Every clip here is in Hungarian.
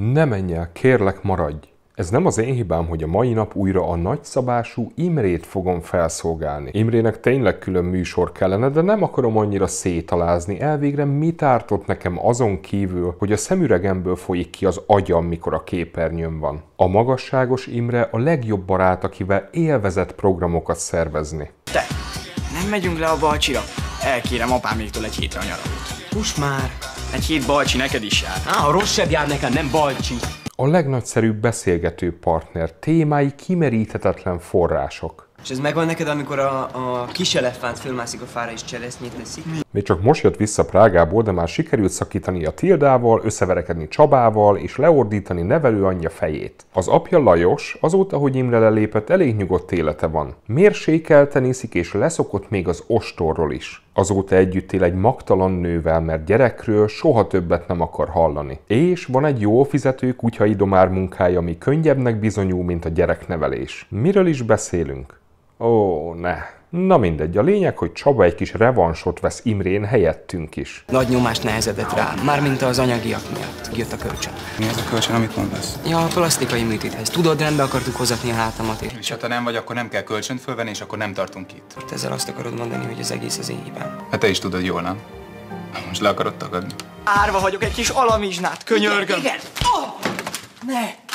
Ne menj el, kérlek maradj! Ez nem az én hibám, hogy a mai nap újra a nagyszabású Imrét fogom felszolgálni. Imrének tényleg külön műsor kellene, de nem akarom annyira szétalázni. Elvégre mit ártott nekem azon kívül, hogy a szemüregemből folyik ki az agyam, mikor a képernyőn van. A magasságos Imre a legjobb barát, akivel élvezett programokat szervezni. Te, nem megyünk le a balcsira? Elkérem apáméktól egy hétre a nyaralót. Most már. Egy hét balcsi neked is jár. Á, a rossz seb jár nekem, nem balcsi. A legnagyszerűbb beszélgető partner, témái kimeríthetetlen források. És ez megvan neked, amikor a, a kis elefánt fölmászik a fára és cseresznyét teszik? Még csak most jött vissza Prágából, de már sikerült szakítani a Tildával, összeverekedni Csabával és leordítani nevelő anyja fejét. Az apja Lajos, azóta, hogy Imre lelépett, elég nyugodt élete van. Mérsékelten iszik és leszokott még az ostorról is. Azóta együtt él egy magtalan nővel, mert gyerekről soha többet nem akar hallani. És van egy jó fizető kutyaidomár munkája, ami könnyebbnek bizonyul, mint a gyereknevelés. Miről is beszélünk? Ó, ne. Na mindegy, a lényeg, hogy Csaba egy kis revansot vesz Imrén helyettünk is. Nagy nyomást nehezedett rá, mármint az anyagiak miatt. Jött a kölcsön. Mi ez a kölcsön, amit mondasz? Ja, a plastikai műtéthez. Tudod, rendbe akartuk hozatni a hátamat, és ha te nem vagy, akkor nem kell kölcsönt fölvenni, és akkor nem tartunk itt. Most ezzel azt akarod mondani, hogy az egész az én hibám. Hát te is tudod jól, nem? Most le akarod tagadni. Árva vagyok egy kis alamizsnát, könyörgöm. Igen! Oh! Ne!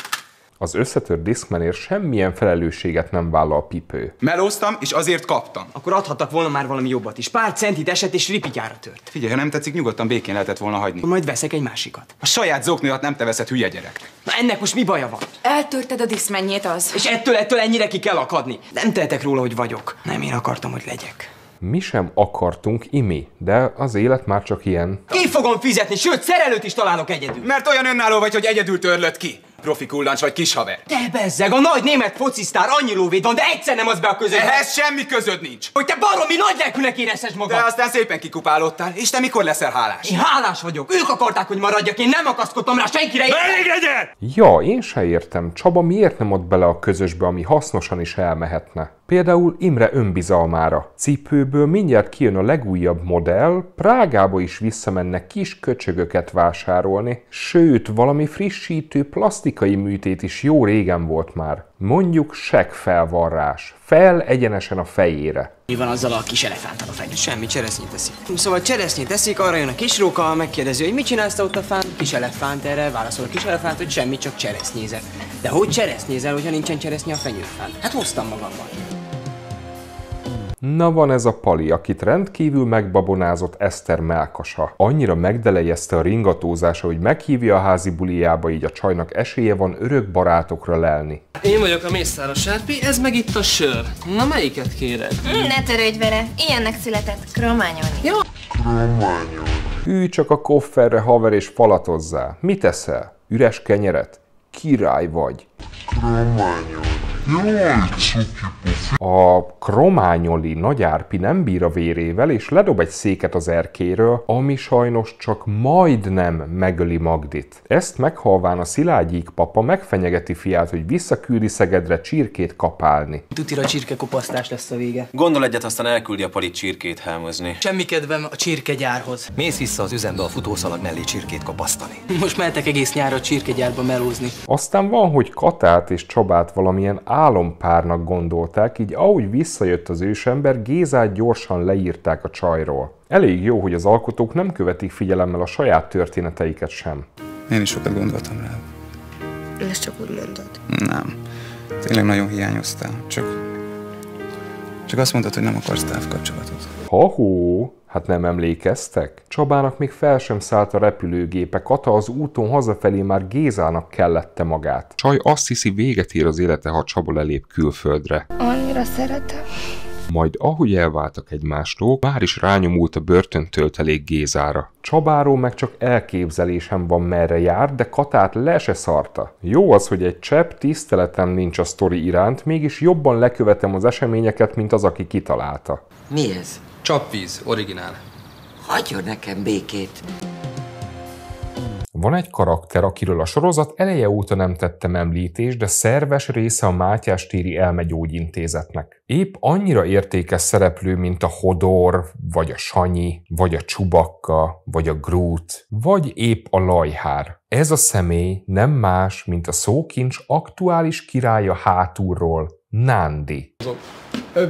Az összetört diszkmenért semmilyen felelősséget nem vállal Pipő. Melóztam, és azért kaptam. Akkor adhattak volna már valami jobbat is. Pár centit esett és ripityára tört. Figyelj, ha nem tetszik, nyugodtan békén lehetett volna hagyni. Akkor majd veszek egy másikat. A saját zoknőat nem te veszed, hülye gyerek. Na ennek most mi baja van? Eltörted a diszmennyét az. És ettől, ettől ennyire ki kell akadni. Nem tehetek róla, hogy vagyok. Nem én akartam, hogy legyek. Mi sem akartunk imi, de az élet már csak ilyen. Ki fogom fizetni, sőt, szerelőt is találok egyedül. Mert olyan önálló vagy, hogy egyedül törlött ki. Profi kullancs vagy kis haver. Te bezzeg, a nagy német focisztár annyi lóvéd van, de egyszer nem az be a közös. Ehhez semmi közöd nincs. Hogy te baromi nagy lelkűnek érezhess magad. De aztán szépen kikupálódtál, és te mikor leszel hálás? Én hálás vagyok. Ők akarták, hogy maradjak. Én nem akaszkodtam rá senkire. Elég legyen! Ja, én se értem, Csaba miért nem ad bele a közösbe, ami hasznosan is elmehetne. Például Imre önbizalmára. Cipőből mindjárt kijön a legújabb modell, Prágába is visszamennek kis köcsögöket vásárolni, sőt, valami frissítő plastikai műtét is jó régen volt már. Mondjuk sek felvarrás. Fel egyenesen a fejére. Mi van azzal a kis elefántal a fején? Semmi, cseresznyét teszik. Szóval cseresznyét teszik, arra jön a kis róka, megkérdezi, hogy mit csinálsz ott a fán? Kis elefánt erre, válaszol a kis elefánt, hogy semmi, csak cseresznyézek. De hogy cseresznyézel, hogyha nincsen cseresznye a fenyőfán? Hát hoztam magammal. Na van ez a Pali, akit rendkívül megbabonázott Eszter melkasa. Annyira megdelejezte a ringatózása, hogy meghívja a házi bulijába, így a csajnak esélye van örök barátokra lelni. Én vagyok a Mészáros Sárpi, ez meg itt a sör. Na melyiket kéred? Hm, ne törődj vele, ilyennek született, krományolni. Jó. Ülj csak a kofferre, haver, és falatozzá. Mit eszel? Üres kenyeret? Király vagy. A krományoli nagyárpi nem bír a vérével, és ledob egy széket az erkéről, ami sajnos csak majdnem megöli Magdit. Ezt meghalván a Szilágyik papa megfenyegeti fiát, hogy visszaküldi Szegedre csirkét kapálni. Tutira csirkekopasztás lesz a vége. Gondol egyet, aztán elküldi a palit csirkét helmözni. Semmi kedvem a csirkegyárhoz. Mész vissza az üzembe a futószalag mellé csirkét kapasztani. Most mehetek egész nyára a csirkegyárba melózni. Aztán van, hogy Katát és Csabát valamilyen álompárnak gondolták, így ahogy visszajött az ősember, Gézát gyorsan leírták a csajról. Elég jó, hogy az alkotók nem követik figyelemmel a saját történeteiket sem. Én is sokat gondoltam rá. Ezt csak úgy mondod. Nem. Tényleg nagyon hiányoztál. Csak... Csak azt mondtad, hogy nem akarsz távkapcsolatot. Ha-hó, hát nem emlékeztek? Csabának még fel sem szállt a repülőgépe, Kata az úton hazafelé már Gézának kellette magát. Csaj azt hiszi véget ér az élete, ha Csaba lelép külföldre. Annyira szeretem. Majd ahogy elváltak egymástól, már is rányomult a börtöntöltelék Gézára. Csabáról meg csak elképzelésem van merre jár, de Katát le se szarta. Jó az, hogy egy csepp tiszteletem nincs a sztori iránt, mégis jobban lekövetem az eseményeket, mint az, aki kitalálta. Mi ez? Csapvíz, originál. Hagyjon nekem békét. Van egy karakter, akiről a sorozat eleje óta nem tettem említést, de szerves része a Mátyás téri elmegyógyintézetnek. Épp annyira értékes szereplő, mint a Hodor, vagy a Sanyi, vagy a Csubakka, vagy a Groot, vagy épp a Lajhár. Ez a személy nem más, mint a szókincs aktuális királya hátulról, Nándi.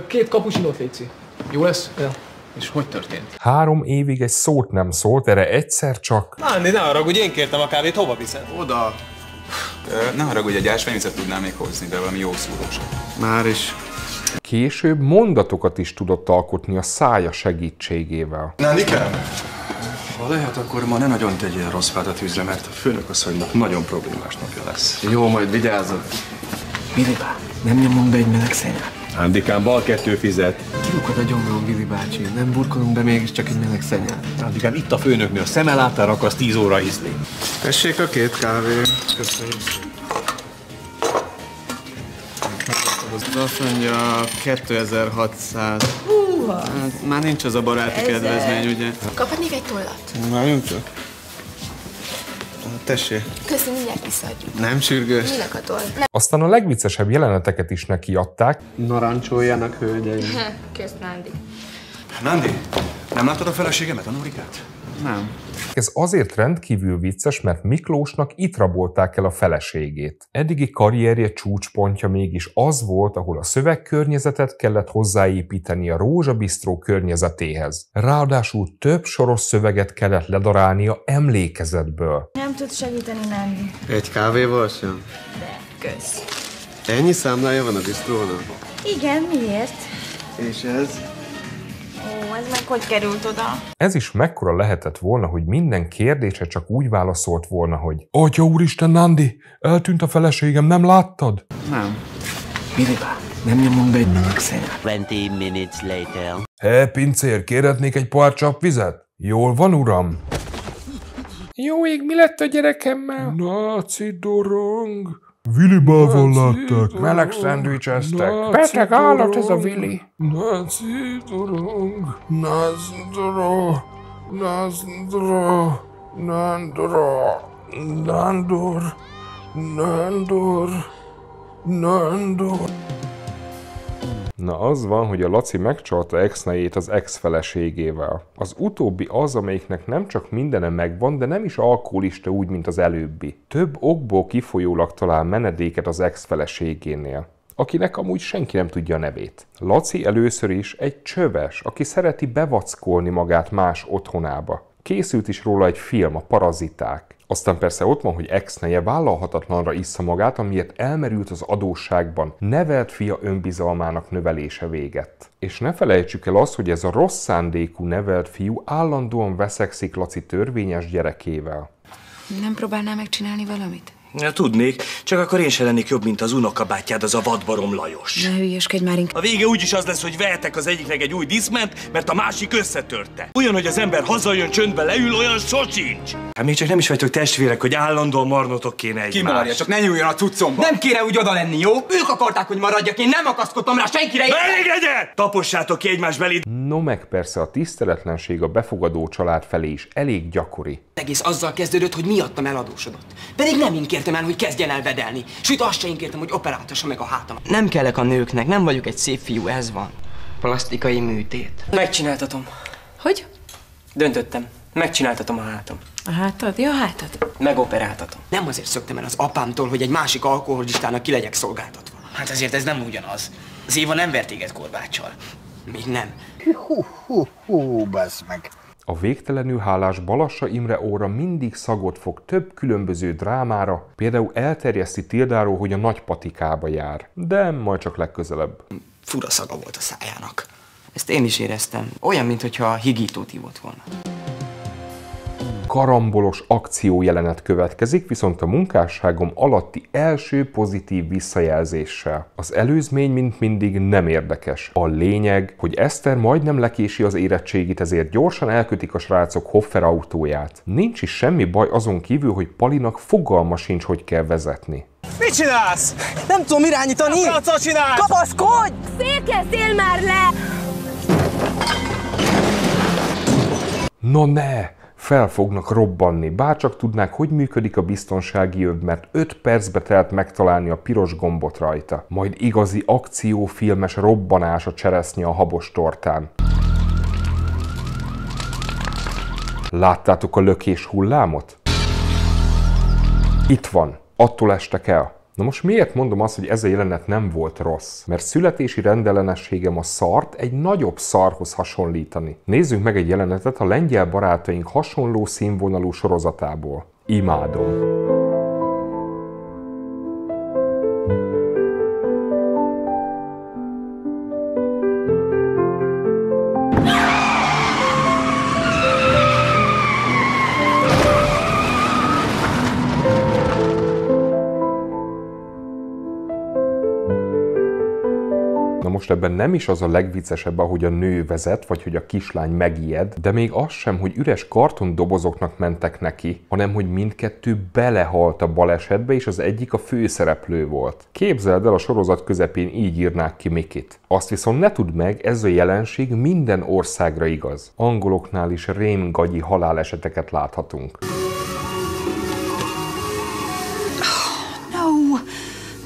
Két kapucsinót létszi. Jó lesz? Ja. És hogy történt? Három évig egy szót nem szólt, erre egyszer csak Andi, ne haragudj, én kértem a kávét, hova viszed? Oda. Ö, ne haragudj, egy ásványvizet tudnám még hozni, de valami jó szúrós. Már is. később mondatokat is tudott alkotni a szája segítségével. Nándikám? Ha lehet, akkor ma ne nagyon tegyél rossz fát a tűzre, mert a főnökasszonynak nagyon problémás napja lesz. Jó, majd vigyázzak. Milibá, nem nyomunk be egy meleg szenyát. Andikám, bal kettő fizet. Kilukad a gyomrom, Vili bácsi. Nem burkolunk be mégiscsak egy meleg szenyát. Andikám, itt a főnöknő, a szeme láttára akarsz 10 óra ízni. Tessék a két kávé. Köszönjük. Az azt mondja 2600. Hát, már nincs az a baráti kedvezmény, ugye? Kaphatnék egy tollat? Várjunk csak. Tessék. Köszönöm, mindjárt visszaadjuk. Nem sürgős. Minek a? Nem. Aztán a legviccesebb jeleneteket is nekiadták, Narancsoljanak, hölgyeim. Kösz, Nándi. Nandi, nem láttad a feleségemet, a Norikát? Nem. Ez azért rendkívül vicces, mert Miklósnak itt rabolták el a feleségét. Eddigi karrierje csúcspontja mégis az volt, ahol a szövegkörnyezetet kellett hozzáépíteni a Rózsabisztró környezetéhez. Ráadásul több soros szöveget kellett ledarálnia emlékezetből. Nem tud segíteni, Nándi. Egy kávéval sem? Kösz. Ennyi számlája van a bisztrónak? Igen, miért? És ez? Ó, ez meg hogy került oda? Ez is mekkora lehetett volna, hogy minden kérdése csak úgy válaszolt volna, hogy Atya úristen, Nandi, eltűnt a feleségem, nem láttad? Nem. Milibá, nem nyomunk be egy meleg szenyát. 20 minutes later. Hé, pincér, kérhetnék egy pár csap vizet? Jól van, uram? Jó ég, mi lett a gyerekemmel? Náci dorong. Vilibával látták. Meleg szendvicseztek. Beteg állat ez a Vili. Náci dorong. Dorong. Náci dorong. Nándor. Nándor. Nándor. Na az van, hogy a Laci megcsalta ex az ex-feleségével. Az utóbbi az, amelyiknek nem csak mindene megvan, de nem is alkoholista úgy, mint az előbbi. Több okból kifolyólag talál menedéket az ex-feleségénél akinek amúgy senki nem tudja a nevét. Laci először is egy csöves, aki szereti bevackolni magát más otthonába. Készült is róla egy film, a Paraziták. Aztán persze ott van, hogy ex-neje vállalhatatlanra issza magát, amiért elmerült az adósságban, nevelt fia önbizalmának növelése véget. És ne felejtsük el azt, hogy ez a rossz szándékú nevelt fiú állandóan veszekszik Laci törvényes gyerekével. Nem próbálnál megcsinálni valamit? Ja, tudnék, csak akkor én se lennék jobb, mint az unokabátyád, az a vadbarom Lajos. Ne hülyeskedj már inkább. A vége úgyis az lesz, hogy vehetek az egyiknek egy új diszment, mert a másik összetörte. Olyan, hogy az ember hazajön, csöndbe leül, olyan sosincs. Hát még csak nem is vagytok testvérek, hogy állandóan marnotok kéne egymást. Kimarja, csak ne nyúljon a cuccomba. Nem kéne úgy oda lenni, jó? Ők akarták, hogy maradjak, én nem akaszkodtam rá senkire. Elég legyen! Tapossátok ki egymás belé. No meg persze a tiszteletlenség a befogadó család felé is elég gyakori. Egész azzal kezdődött, hogy miattam eladósodott. Pedig nem én kértem el, hogy kezdjen el vedelni. Sőt, azt se én kértem, hogy operáltassa meg a hátam. Nem kellek a nőknek, nem vagyok egy szép fiú, ez van. Plastikai műtét. Megcsináltatom. Hogy? Döntöttem. Megcsináltatom a hátam. A hátad? Ja, a hátad. Megoperáltatom. Nem azért szöktem el az apámtól, hogy egy másik alkoholistának ki legyek szolgáltatva. Hát azért ez nem ugyanaz. Az Éva nem vert téged korbáccsal. Még nem. Hú, hú, hú, basz meg. A végtelenül hálás Balassa Imre óra mindig szagot fog több különböző drámára, például elterjeszti Tildáról, hogy a nagy patikába jár, de majd csak legközelebb. Fura szaga volt a szájának. Ezt én is éreztem. Olyan, mintha higítót ívott volna. Karambolos akciójelenet következik, viszont a munkásságom alatti első pozitív visszajelzéssel. Az előzmény, mint mindig, nem érdekes. A lényeg, hogy Eszter majdnem lekési az érettségit, ezért gyorsan elkötik a srácok Hoffer autóját. Nincs is semmi baj azon kívül, hogy Palinak fogalma sincs, hogy kell vezetni. Mit csinálsz? Nem tudom irányítani! Francot csinálsz! Kapaszkodj! Szélkezzél már le! Na ne! Fel fognak robbanni, bárcsak tudnák, hogy működik a biztonsági öv, mert 5 percbe telt megtalálni a piros gombot rajta. Majd igazi akciófilmes robbanás a cseresznye a habos tortán. Láttátok a lökés hullámot? Itt van. Attól estek el. Na most miért mondom azt, hogy ez a jelenet nem volt rossz? Mert születési rendellenességem a szart egy nagyobb szarhoz hasonlítani. Nézzünk meg egy jelenetet a lengyel barátaink hasonló színvonalú sorozatából. Imádom. Most ebben nem is az a legviccesebb, ahogy a nő vezet, vagy hogy a kislány megijed, de még az sem, hogy üres kartondobozoknak mentek neki, hanem hogy mindkettő belehalt a balesetbe, és az egyik a főszereplő volt. Képzeld el, a sorozat közepén így írnák ki Mikit. Azt viszont ne tudd meg, ez a jelenség minden országra igaz. Angoloknál is rémgagyi haláleseteket láthatunk.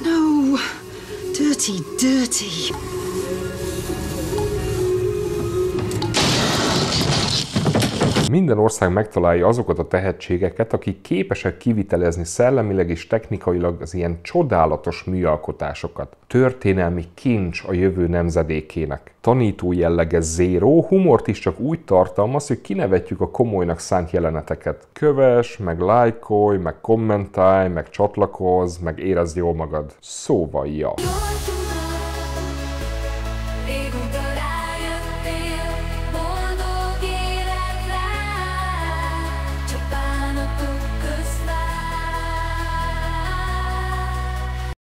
No, dirty, dirty. Minden ország megtalálja azokat a tehetségeket, akik képesek kivitelezni szellemileg és technikailag az ilyen csodálatos műalkotásokat. Történelmi kincs a jövő nemzedékének. Tanító jellege zéró, humort is csak úgy tartalmaz, hogy kinevetjük a komolynak szánt jeleneteket. Köves, meg lájkolj, meg kommentálj, meg csatlakozz, meg érezd jól magad. Szóval ja.